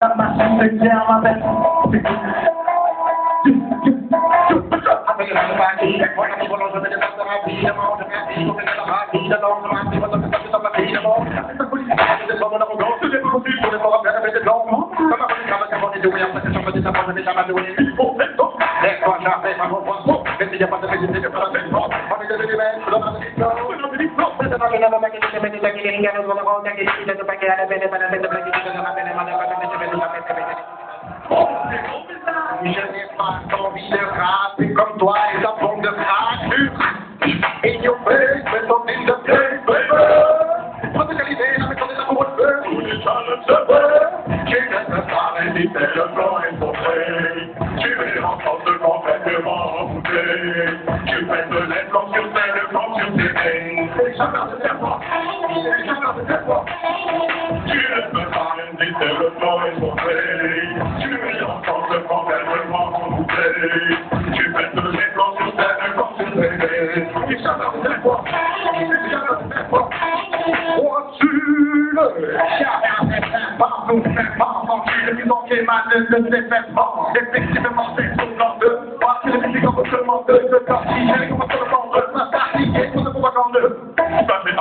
La machine de guerre m'appelle. Je n'ai pas de rapper comme toi et ta bombe de fracture. In your face, mais ton fil de play, baby. Musicalité, la méthode est amoureux de feu. Tous les gens le savent. Tu ne peux pas résister, le plan est montré. Tu es en train de complètement. Tu fais de sur résister, le plan est montré. Tu en de. Tu fais de sur scène, le sur tes mains. Les chaleurs de tes voix. Les chaleurs de tes voix. Voiture, chacun ses fins, partout, c'est pas manqué, le plus manqué, mal de ses vêtements. Effectivement, c'est tout dans deux. Voici le musique en seulement deux, de sortie,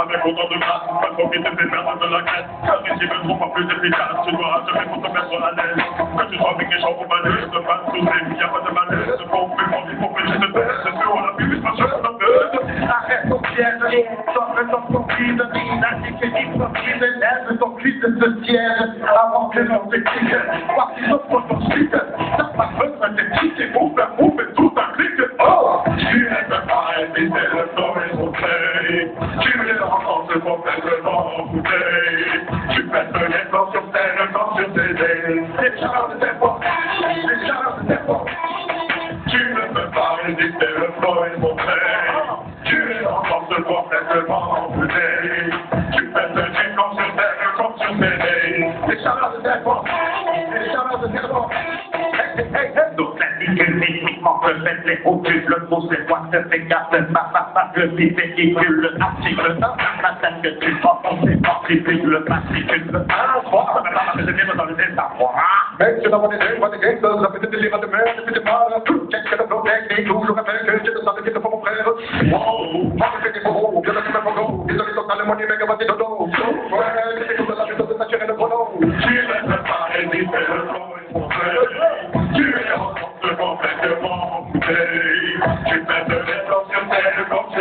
Avec autant de grâce, pas profiter des pertes de la crête. Car tu veux trop pas plus efficace, tu dois te mettre pour te mettre à l'aise. Que tu sois avec les gens pour malaise, de pas de soucis, y a pas de malaise. Plus fort, il faut que je te baisse. Sur la pub, pas sur la buzz. Arrête ton piège, sors temps ton crise, l'indique et hypocrite, lève ton crise de ce siège, avant que l'on t'écrit, voici notre ton site, ça pas besoin de quitter, pour faire mouver tout un clic, oh! Tu ne peux pas éviter le temps et son trait. Tu es encore complètement embouté. Tu fais de l'effort sur scène comme sur CD. Les chaleurs de tes les chaleurs de tes Tu ne peux pas résister le flow et son trait. Tu es encore complètement embouté. Tu fais de l'effort sur scène comme sur CD. les chaleurs de tes les chaleurs de tes que techniquement peut mettre les le mot c'est quoi que gaffe, ma ma ma le véhicule, article 1, la scène que tu portes, on sait pas le matricule, un, trois, ça va pas marcher, je dans le désarroi. Mec, je des dés, moi des la petite délire de depuis des qu'est-ce que le bloc technique, toujours avec que le qui te mon frère. Moi je fais des bien go, désolé, total, mon numéro, va dire dodo.